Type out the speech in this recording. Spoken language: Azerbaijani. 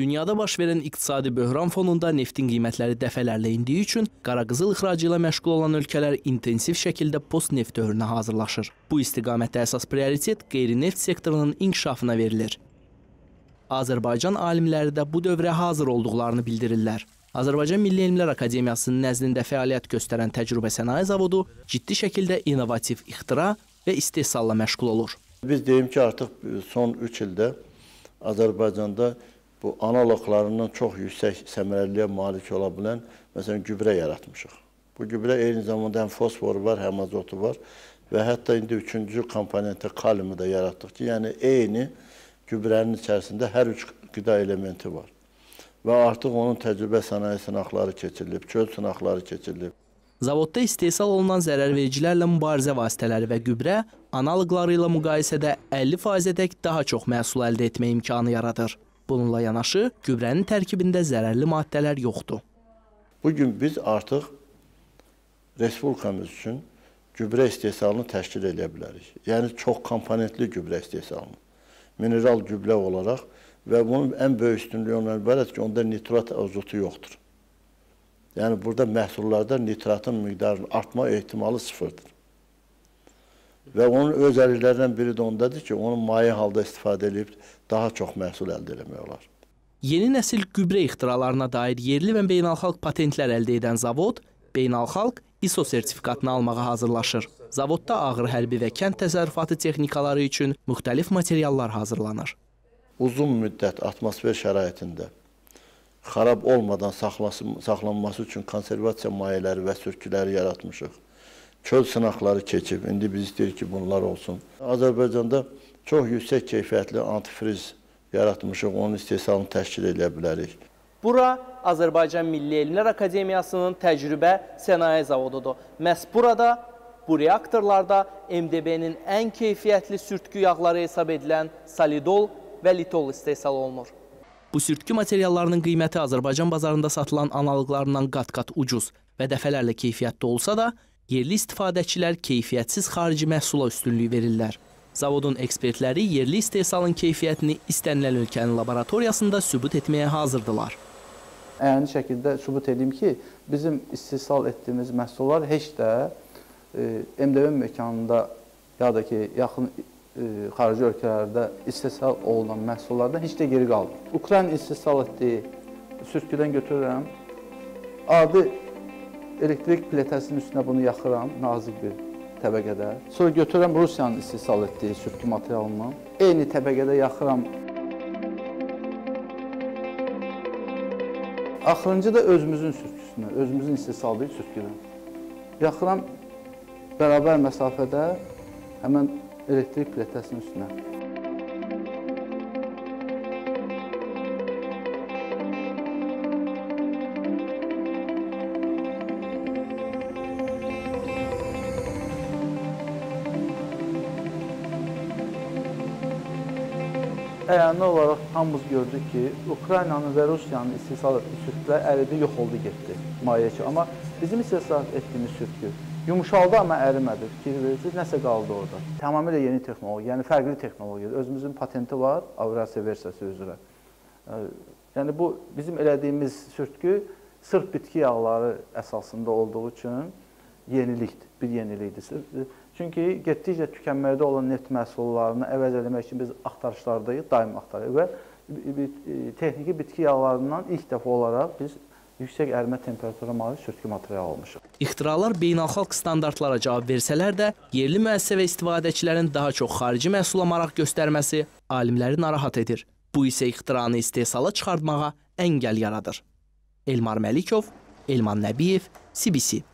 Dünyada baş verən iqtisadi böhran fonunda neftin qiymətləri dəfələrlə indiyi üçün qaraqızıl ixracı ilə məşğul olan ölkələr intensiv şəkildə post-neft dövrünə hazırlaşır. Bu istiqamətdə əsas prioritet qeyri-neft sektorunun inkişafına verilir. Azərbaycan alimləri də bu dövrə hazır olduqlarını bildirirlər. Azərbaycan Milli Elmlər Akademiyasının nəzdində fəaliyyət göstərən təcrübə sənaye zavodu ciddi şəkildə innovativ ixtira və istehsalla məşğul olur. Biz deyim ki, artıq son 3 ildə Azərbaycanda bu analoqlarından çox yüksək səmərəliliyə malik ola bilən, məsələn, gübrə yaratmışıq. Bu gübrə eyni zamanda həm fosforu var, həm azotu var və hətta indi üçüncü komponentə kaliumu da yaratdıq ki, yəni eyni gübrənin içərisində hər üç qida elementi var. Və artıq onun təcrübə sənaye sınaqları keçirilib, çöl sınaqları keçirilib. Zavodda istehsal olunan zərərvericilərlə mübarizə vasitələri və gübrə analoqları ilə müqayisədə 50%-ədək daha çox məhsul əldə etmə imkanı yaradır. Bununla yanaşı, gübrənin tərkibində zərərli maddələr yoxdur. Bugün biz artıq respublikamız üçün gübrə istehsalını təşkil edə bilərik. Yəni çox komponentli gübrə istehsalını. Mineral gübrə olaraq və bunun ən böyük üstünlüyü ondan ibarət ki, onda nitrat azotu yoxdur. Yəni burada məhsullarda nitratın miqdarının artma ehtimalı sıfırdır. Və onun özəlliklərindən biri də ondadır ki, onu maye halda istifadə edib daha çox məhsul əldə etmək olar. Yeni nəsil gübrə ixtiralarına dair yerli və beynəlxalq patentlər əldə edən zavod beynəlxalq ISO sertifikatını almağa hazırlaşır. Zavodda ağır hərbi və kənd təsərrüfatı texnikaları üçün müxtəlif materiallar hazırlanır. Uzun müddət atmosfer şəraitində xarab olmadan saxlanması üçün konservasiya mayələri və sürtküləri yaratmışıq. Çöl sınaqları keçib, indi biz istəyirik ki, bunlar olsun. Azərbaycanda çox yüksək keyfiyyətli antifriz yaratmışıq, onun istehsalını təşkil edə bilərik. Bura Azərbaycan Milli Elmlər Akademiyasının təcrübə sənaye zavodudur. Məhz burada, bu reaktorlarda MDB-nin ən keyfiyyətli sürtkü yağları hesab edilən solidol və litol istehsal olunur. Bu sürtkü materiallarının qiyməti Azərbaycan bazarında satılan analoqlarından qat-qat ucuz və dəfələrlə keyfiyyətli olsa da, yerli istifadəçilər keyfiyyətsiz xarici məhsula üstünlük verirlər. Zavodun ekspertləri yerli istehsalın keyfiyyətini istənilən ölkənin laboratoriyasında sübut etməyə hazırdılar. Əyani şəkildə sübut edeyim ki, bizim istehsal etdiyimiz məhsullar heç də e, MDV məkanında ya da ki, yaxın E, xarici ölkələrdə istehsal olunan məhsullardan heç də geri qalmır. Ukrayna istehsal etdiyi sürtküdən götürürəm, adi elektrik pletəsinin üstünə bunu yaxıram, nazik bir təbəqədə. Sonra götürürəm Rusiyanın istehsal etdiyi sürtkü materialını, eyni təbəqədə yaxıram. Axırıncı da özümüzün sürtküsünə, özümüzün istehsal etdiyi sürtküdən. Yaxıram bərabər məsafədə həmən elektrik plitəsinin üstünə. Əyani olaraq hamımız gördük ki, Ukraynanın və Rusiyanın istehsal etdiyi sürtkülər əridi, yox oldu, getdi mayeçi. Amma bizim istehsal etdiyimiz sürtkü Yumuşaldı, amma ərimədi. Fikir verirsiniz, nəsə qaldı orada. Tamamilə yeni texnologiya, yəni fərqli texnologiyadır. Özümüzün patenti var, avrasiya versiyası üzrə. Yəni bu bizim elədiyimiz sürtkü sırf bitki yağları əsasında olduğu üçün yenilikdir, bir yenilikdir. Çünki getdikcə tükənməkdə olan neft məhsullarını əvəz etmək üçün biz axtarışlardayıq, daim axtarırıq və texniki bitki yağlarından ilk dəfə olaraq biz yüksək ərimə temperaturuna malik sürtkü material almışıq. İxtiralar beynəlxalq standartlara cavab versələr də, yerli müəssisə və istifadəçilərin daha çox xarici məhsula maraq göstərməsi alimləri narahat edir. Bu isə ixtiranı istehsala çıxartmağa əngəl yaradır. Elmar Məlikov, Elman Nəbiyev, CBC